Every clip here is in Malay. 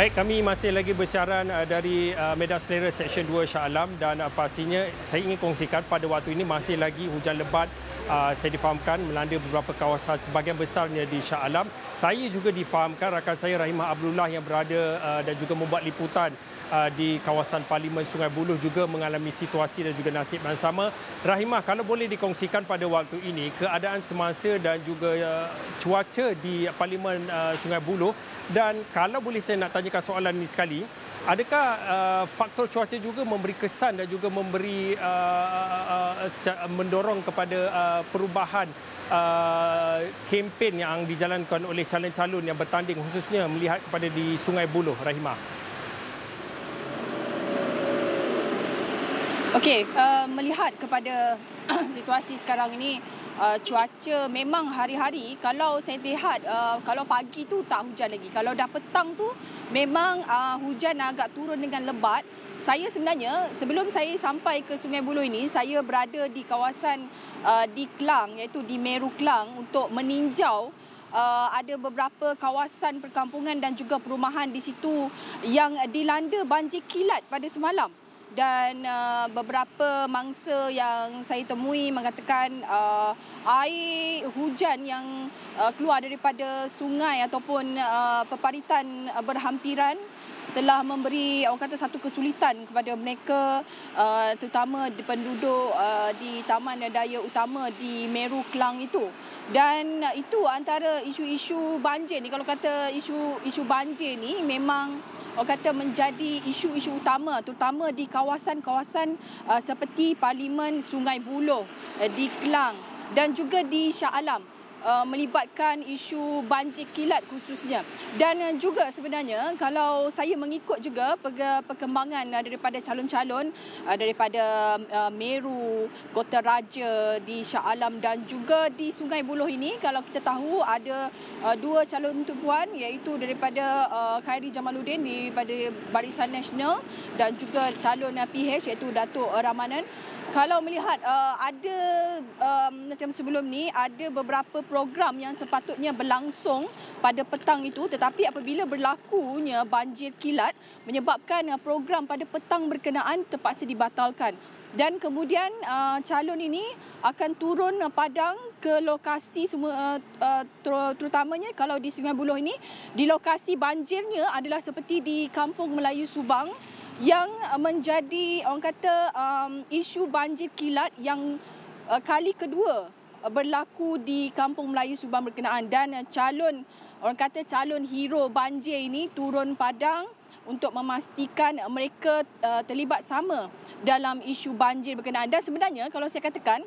Baik, kami masih lagi bersiaran uh, dari uh, Medan Selera Seksyen 2 Shah Alam dan uh, pastinya saya ingin kongsikan pada waktu ini masih lagi hujan lebat saya difahamkan melanda beberapa kawasan sebahagian besarnya di Shah Alam. Saya juga difahamkan rakan saya Rahimah Abdullah yang berada dan juga membuat liputan uh, di kawasan Parlimen Sungai Buloh juga mengalami situasi dan juga nasib yang sama. Rahimah, kalau boleh dikongsikan pada waktu ini keadaan semasa dan juga uh, cuaca di Parlimen uh, Sungai Buloh dan kalau boleh saya nak tanyakan soalan ini sekali, adakah faktor cuaca juga memberi kesan dan juga memberi mendorong kepada perubahan kempen yang dijalankan oleh calon-calon yang bertanding khususnya melihat kepada di Sungai Buloh, Rahimah? Okey, uh, melihat kepada situasi sekarang ini, uh, cuaca memang hari-hari kalau saya lihat uh, kalau pagi tu tak hujan lagi. Kalau dah petang tu memang uh, hujan agak turun dengan lebat. Saya sebenarnya sebelum saya sampai ke Sungai Buloh ini, saya berada di kawasan uh, di Kelang iaitu di Meru Kelang untuk meninjau uh, ada beberapa kawasan perkampungan dan juga perumahan di situ yang dilanda banjir kilat pada semalam dan uh, beberapa mangsa yang saya temui mengatakan uh, air hujan yang uh, keluar daripada sungai ataupun uh, peparitan uh, berhampiran telah memberi orang kata satu kesulitan kepada mereka uh, terutama di penduduk uh, di Taman Daya Utama di Meru Kelang itu. Dan uh, itu antara isu-isu banjir ni. Kalau kata isu isu banjir ni memang orang kata menjadi isu-isu utama terutama di kawasan-kawasan uh, seperti Parlimen Sungai Buloh uh, di Kelang dan juga di Shah Alam uh, melibatkan isu banjir kilat khususnya. Dan uh, juga sebenarnya kalau saya mengikut juga perkembangan uh, daripada calon-calon daripada Meru, Kota Raja di Shah Alam dan juga di Sungai Buloh ini kalau kita tahu ada dua calon tumpuan iaitu daripada Khairi Jamaluddin daripada Barisan Nasional dan juga calon PH iaitu Datuk Ramanan kalau melihat uh, ada um, macam sebelum ni ada beberapa program yang sepatutnya berlangsung pada petang itu tetapi apabila berlakunya banjir kilat menyebabkan uh, program pada petang berkenaan terpaksa dibatalkan. Dan kemudian uh, calon ini akan turun uh, padang ke lokasi semua uh, uh, terutamanya kalau di Sungai Buloh ini di lokasi banjirnya adalah seperti di Kampung Melayu Subang yang menjadi orang kata um, isu banjir kilat yang uh, kali kedua uh, berlaku di Kampung Melayu Subang berkenaan. Dan uh, calon orang kata calon hero banjir ini turun padang untuk memastikan mereka uh, terlibat sama dalam isu banjir berkenaan. Dan sebenarnya kalau saya katakan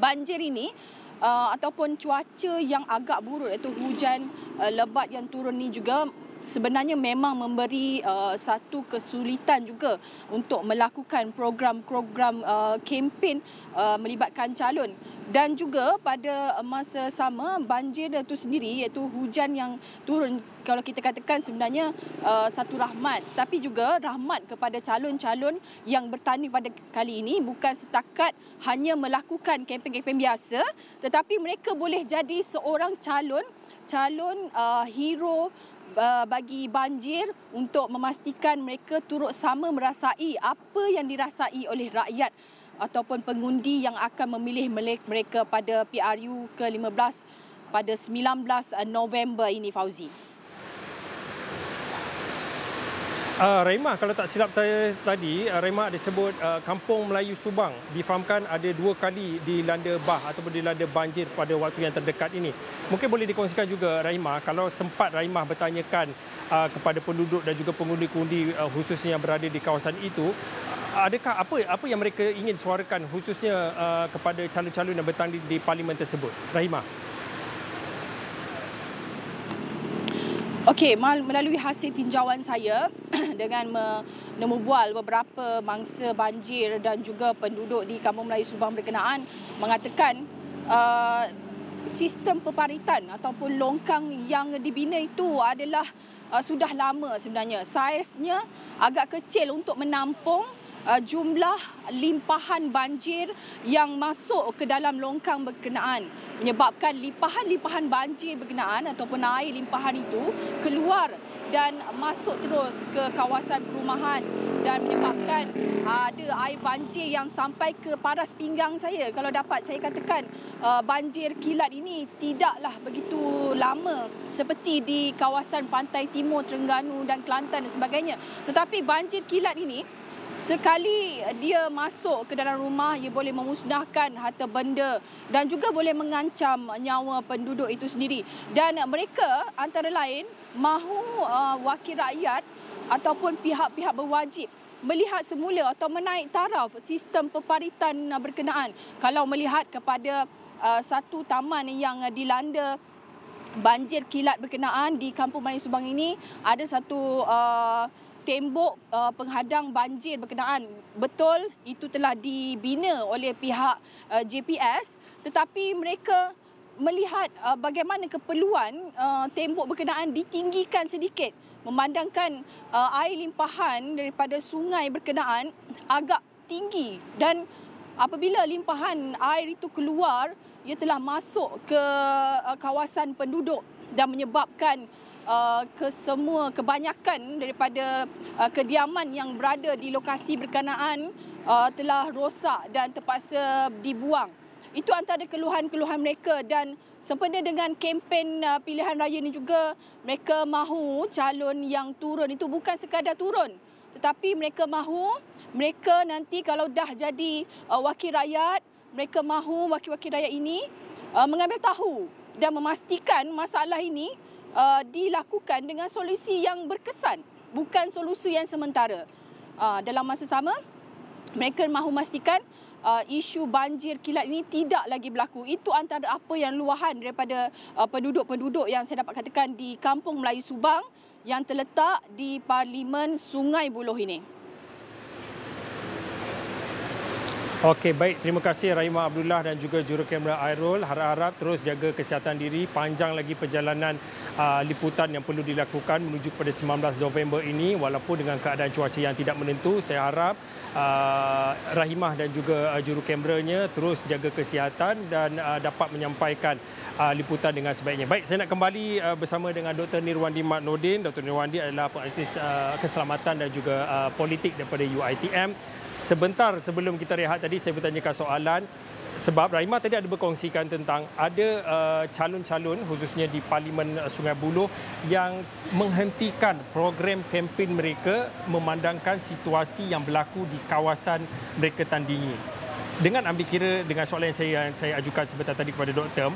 banjir ini uh, ataupun cuaca yang agak buruk iaitu hujan uh, lebat yang turun ni juga sebenarnya memang memberi uh, satu kesulitan juga untuk melakukan program-program uh, kempen uh, melibatkan calon. Dan juga pada masa sama banjir itu sendiri iaitu hujan yang turun kalau kita katakan sebenarnya uh, satu rahmat. Tapi juga rahmat kepada calon-calon yang bertanding pada kali ini bukan setakat hanya melakukan kempen-kempen biasa tetapi mereka boleh jadi seorang calon calon uh, hero bagi banjir untuk memastikan mereka turut sama merasai apa yang dirasai oleh rakyat ataupun pengundi yang akan memilih mereka pada PRU ke-15 pada 19 November ini Fauzi. Uh, Raimah, kalau tak silap tadi, uh, Raimah ada sebut uh, Kampung Melayu Subang difahamkan ada dua kali dilanda bah ataupun dilanda banjir pada waktu yang terdekat ini. Mungkin boleh dikongsikan juga Raimah, kalau sempat Raimah bertanyakan uh, kepada penduduk dan juga pengundi-pengundi uh, khususnya yang berada di kawasan itu, adakah apa apa yang mereka ingin suarakan khususnya uh, kepada calon-calon yang bertanding di parlimen tersebut? Rahimah. Okey, melalui hasil tinjauan saya dengan menemu bual beberapa mangsa banjir dan juga penduduk di Kampung Melayu Subang berkenaan mengatakan uh, sistem peparitan ataupun longkang yang dibina itu adalah uh, sudah lama sebenarnya. Saiznya agak kecil untuk menampung uh, jumlah limpahan banjir yang masuk ke dalam longkang berkenaan menyebabkan limpahan-limpahan banjir berkenaan ataupun air limpahan itu keluar dan masuk terus ke kawasan perumahan dan menyebabkan ada air banjir yang sampai ke paras pinggang saya. Kalau dapat saya katakan banjir kilat ini tidaklah begitu lama seperti di kawasan pantai timur Terengganu dan Kelantan dan sebagainya. Tetapi banjir kilat ini sekali dia masuk ke dalam rumah ia boleh memusnahkan harta benda dan juga boleh mengancam nyawa penduduk itu sendiri. Dan mereka antara lain mahu uh, wakil rakyat ataupun pihak-pihak berwajib melihat semula atau menaik taraf sistem peparitan berkenaan. Kalau melihat kepada uh, satu taman yang dilanda banjir kilat berkenaan di Kampung Melayu Subang ini ada satu uh, tembok uh, penghadang banjir berkenaan. Betul itu telah dibina oleh pihak uh, JPS tetapi mereka melihat uh, bagaimana keperluan uh, tembok berkenaan ditinggikan sedikit. Memandangkan uh, air limpahan daripada sungai berkenaan agak tinggi. Dan apabila limpahan air itu keluar ia telah masuk ke uh, kawasan penduduk dan menyebabkan Uh, ke semua kebanyakan daripada uh, kediaman yang berada di lokasi berkenaan uh, telah rosak dan terpaksa dibuang. Itu antara keluhan-keluhan mereka dan sempena dengan kempen uh, pilihan raya ini juga mereka mahu calon yang turun itu bukan sekadar turun tetapi mereka mahu mereka nanti kalau dah jadi uh, wakil rakyat mereka mahu wakil-wakil rakyat ini uh, mengambil tahu dan memastikan masalah ini uh, dilakukan dengan solusi yang berkesan bukan solusi yang sementara uh, dalam masa sama mereka mahu memastikan uh, isu banjir kilat ini tidak lagi berlaku itu antara apa yang luahan daripada uh, penduduk-penduduk yang saya dapat katakan di Kampung Melayu Subang yang terletak di Parlimen Sungai Buloh ini. Okey, baik. Terima kasih Rahimah Abdullah dan juga juru kamera Airul. Harap-harap terus jaga kesihatan diri. Panjang lagi perjalanan uh, liputan yang perlu dilakukan menuju pada 19 November ini. Walaupun dengan keadaan cuaca yang tidak menentu, saya harap uh, Rahimah dan juga uh, juru kameranya terus jaga kesihatan dan uh, dapat menyampaikan uh, liputan dengan sebaiknya. Baik, saya nak kembali uh, bersama dengan Dr. Nirwandi Mak Nordin. Dr. Nirwandi adalah pengasas uh, keselamatan dan juga uh, politik daripada UITM sebentar sebelum kita rehat tadi saya bertanyakan soalan sebab Rahimah tadi ada berkongsikan tentang ada uh, calon-calon khususnya di Parlimen Sungai Buloh yang menghentikan program kempen mereka memandangkan situasi yang berlaku di kawasan mereka tandingi. Dengan ambil kira dengan soalan yang saya, yang saya ajukan sebentar tadi kepada doktor,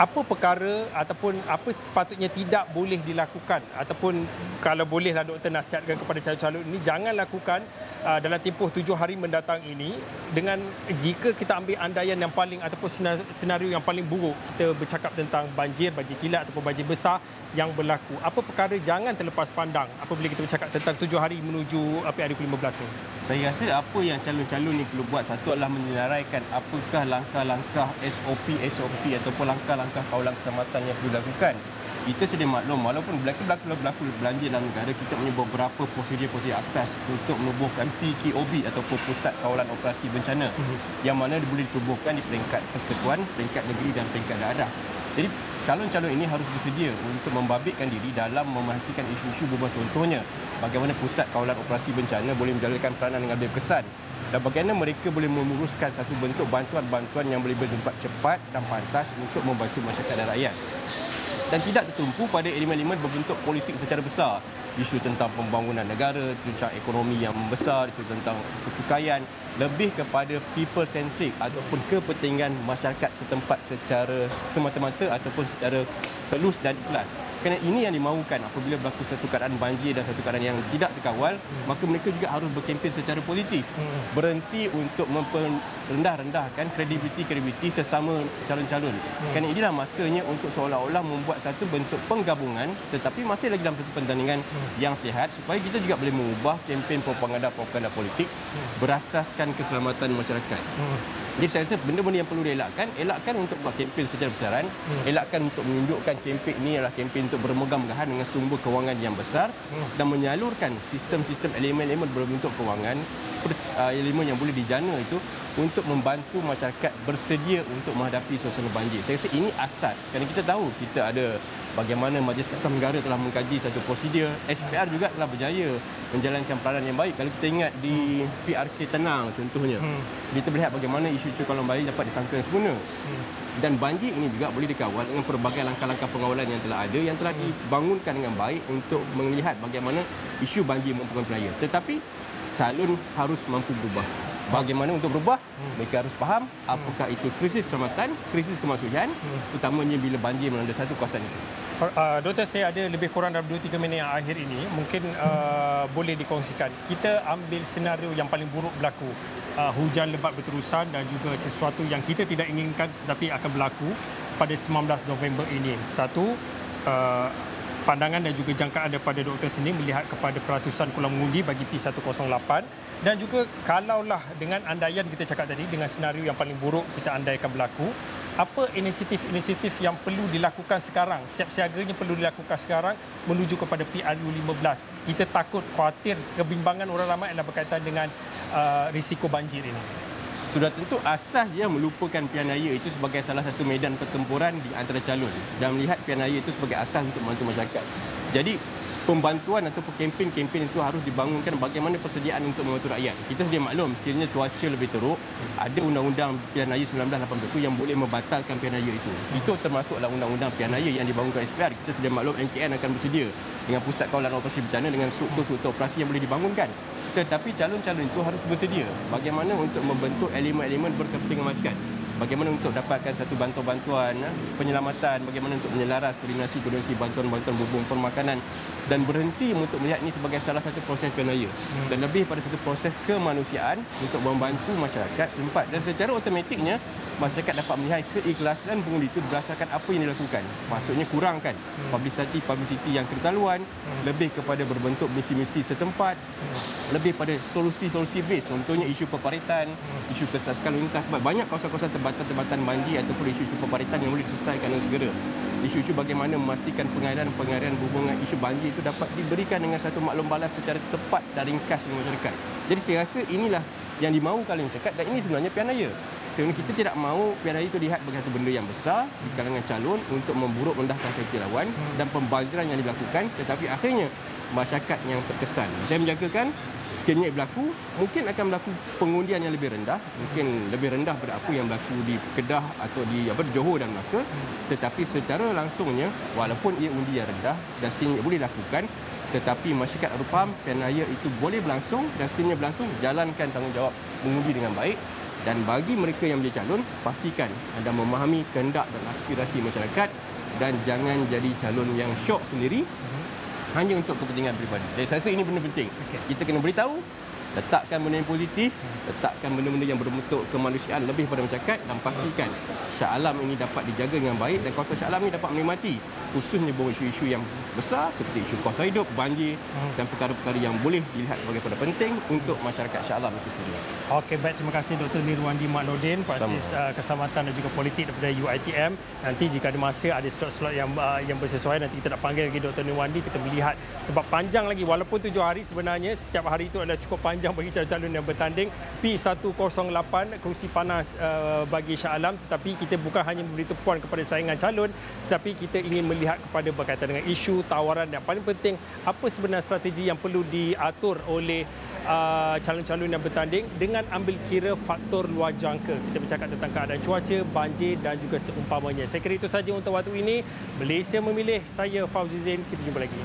apa perkara ataupun apa sepatutnya tidak boleh dilakukan ataupun kalau bolehlah doktor nasihatkan kepada calon-calon ini jangan lakukan uh, dalam tempoh tujuh hari mendatang ini dengan jika kita ambil andaian yang paling ataupun senario yang paling buruk kita bercakap tentang banjir, banjir kilat ataupun banjir besar yang berlaku. Apa perkara jangan terlepas pandang apabila kita bercakap tentang tujuh hari menuju PRU ke-15 ini? Saya rasa apa yang calon-calon ini perlu buat satu adalah menyenaraikan apakah langkah-langkah SOP, SOP ataupun langkah-langkah kawalan keselamatan yang perlu dilakukan. Kita sedia maklum walaupun berlaku-berlaku berlaku belanja dalam negara kita punya beberapa prosedur-prosedur asas untuk menubuhkan PKOB ataupun Pusat Kawalan Operasi Bencana mm-hmm. yang mana boleh ditubuhkan di peringkat persekutuan, peringkat negeri dan peringkat daerah. Jadi calon-calon ini harus bersedia untuk membabitkan diri dalam memastikan isu-isu berubah contohnya bagaimana pusat kawalan operasi bencana boleh menjalankan peranan dengan lebih berkesan dan bagaimana mereka boleh menguruskan satu bentuk bantuan-bantuan yang boleh berjumpa cepat dan pantas untuk membantu masyarakat dan rakyat dan tidak tertumpu pada elemen-elemen berbentuk politik secara besar isu tentang pembangunan negara, tentang ekonomi yang membesar, isu tentang kecukaian lebih kepada people centric ataupun kepentingan masyarakat setempat secara semata-mata ataupun secara telus dan ikhlas. Kerana ini yang dimaukan apabila berlaku satu keadaan banjir dan satu keadaan yang tidak terkawal, hmm. maka mereka juga harus berkempen secara politik. Hmm. Berhenti untuk rendah-rendahkan kredibiliti-kredibiliti sesama calon-calon. Hmm. Kerana inilah masanya untuk seolah-olah membuat satu bentuk penggabungan tetapi masih lagi dalam satu pertandingan hmm. yang sihat supaya kita juga boleh mengubah kempen propaganda-propaganda politik hmm. berasaskan keselamatan masyarakat. Hmm. Jadi saya rasa benda-benda yang perlu dielakkan, elakkan untuk buat kempen secara besaran, hmm. elakkan untuk menunjukkan kempen ini adalah kempen untuk bermegah-megahan dengan sumber kewangan yang besar hmm. dan menyalurkan sistem-sistem elemen-elemen berbentuk kewangan, uh, elemen yang boleh dijana itu untuk membantu masyarakat bersedia untuk menghadapi suasana banjir. Saya rasa ini asas kerana kita tahu kita ada bagaimana Majlis Ketua Negara telah mengkaji satu prosedur. SPR juga telah berjaya menjalankan peranan yang baik. Kalau kita ingat di PRK Tenang contohnya, hmm. kita melihat bagaimana isu-isu kolom banjir dapat disangka sempurna. Hmm. Dan banjir ini juga boleh dikawal dengan pelbagai langkah-langkah pengawalan yang telah ada, yang telah dibangunkan dengan baik untuk melihat bagaimana isu banjir mempengaruhi player. Tetapi calon harus mampu berubah bagaimana untuk berubah mereka harus faham apakah itu krisis keselamatan krisis kemanusiaan utamanya bila banjir melanda satu kawasan itu Uh, Doktor, saya ada lebih kurang dalam 2-3 minit yang akhir ini. Mungkin uh, boleh dikongsikan. Kita ambil senario yang paling buruk berlaku. Uh, hujan lebat berterusan dan juga sesuatu yang kita tidak inginkan tetapi akan berlaku pada 19 November ini. Satu, uh, pandangan dan juga jangkaan daripada doktor sendiri melihat kepada peratusan kolam mengundi bagi P108 dan juga kalaulah dengan andaian kita cakap tadi dengan senario yang paling buruk kita andaikan berlaku apa inisiatif-inisiatif yang perlu dilakukan sekarang siap siaganya perlu dilakukan sekarang menuju kepada PRU15 kita takut khawatir kebimbangan orang ramai adalah berkaitan dengan uh, risiko banjir ini sudah tentu asas dia melupakan pilihan raya itu sebagai salah satu medan pertempuran di antara calon dan melihat pilihan raya itu sebagai asas untuk membantu masyarakat. Jadi pembantuan atau kempen-kempen itu harus dibangunkan bagaimana persediaan untuk membantu rakyat. Kita sedia maklum sekiranya cuaca lebih teruk, ada undang-undang pilihan raya 1980 yang boleh membatalkan pilihan raya itu. Itu termasuklah undang-undang pilihan raya yang dibangunkan SPR. Kita sedia maklum MKN akan bersedia dengan pusat kawalan operasi bencana dengan struktur-struktur operasi yang boleh dibangunkan tetapi calon-calon itu harus bersedia. Bagaimana untuk membentuk elemen-elemen berkepentingan masyarakat bagaimana untuk dapatkan satu bantuan-bantuan ya, penyelamatan, bagaimana untuk menyelaras koordinasi koordinasi bantuan-bantuan hubung permakanan dan berhenti untuk melihat ini sebagai salah satu proses kenaya hmm. dan lebih pada satu proses kemanusiaan untuk membantu masyarakat sempat dan secara otomatiknya masyarakat dapat melihat keikhlasan pengundi itu berdasarkan apa yang dilakukan. Maksudnya kurangkan hmm. publicity publicity yang keterlaluan, hmm. lebih kepada berbentuk misi-misi setempat, hmm. lebih pada solusi-solusi base. Contohnya isu peparitan, hmm. isu kesasakan lintas banyak kawasan-kawasan tempatan-tempatan banjir ataupun isu-isu peparitan yang boleh diselesaikan dengan segera. Isu-isu bagaimana memastikan pengairan-pengairan hubungan isu banjir itu dapat diberikan dengan satu maklum balas secara tepat dan ringkas dengan masyarakat. Jadi saya rasa inilah yang dimaukan oleh masyarakat dan ini sebenarnya raya. Kerana kita tidak mahu raya itu dilihat sebagai satu benda yang besar di kalangan calon untuk memburuk mendahkan kekilauan dan pembaziran yang dilakukan. Tetapi akhirnya masyarakat yang terkesan. Saya menjagakan sekiranya berlaku, mungkin akan berlaku pengundian yang lebih rendah, mungkin lebih rendah daripada apa yang berlaku di Kedah atau di apa Johor dan Melaka, tetapi secara langsungnya walaupun ia undi yang rendah dan sekiranya boleh dilakukan, tetapi masyarakat faham pilihan itu boleh berlangsung dan sekiranya berlangsung, jalankan tanggungjawab mengundi dengan baik dan bagi mereka yang menjadi calon, pastikan anda memahami kehendak dan aspirasi masyarakat dan jangan jadi calon yang syok sendiri hanya untuk kepentingan pribadi. Jadi saya rasa ini benda penting. Okay. Kita kena beritahu, letakkan benda yang positif, letakkan benda-benda yang berbentuk kemanusiaan lebih pada masyarakat dan pastikan Shah Alam ini dapat dijaga dengan baik dan kawasan Shah Alam ini dapat menikmati khususnya bahawa isu-isu yang besar seperti isu kos hidup, banjir hmm. dan perkara-perkara yang boleh dilihat sebagai pada penting untuk masyarakat Shah Alam itu sendiri. Okey, baik. Terima kasih Dr. Nirwandi Maknodin, Paksis uh, Keselamatan dan juga Politik daripada UITM. Nanti jika ada masa, ada slot-slot yang uh, yang bersesuaian, nanti kita nak panggil lagi Dr. Nirwandi, kita melihat sebab panjang lagi, walaupun tujuh hari sebenarnya, setiap hari itu adalah cukup panjang bagi calon-calon yang bertanding. P108, kerusi panas uh, bagi Shah Alam, tetapi kita bukan hanya memberi tepuan kepada saingan calon, tetapi kita ingin melihat kepada berkaitan dengan isu, tawaran dan paling penting apa sebenarnya strategi yang perlu diatur oleh uh, calon-calon yang bertanding dengan ambil kira faktor luar jangka. Kita bercakap tentang keadaan cuaca, banjir dan juga seumpamanya. Saya kira itu saja untuk waktu ini. Malaysia memilih saya Fauzi Zain. Kita jumpa lagi.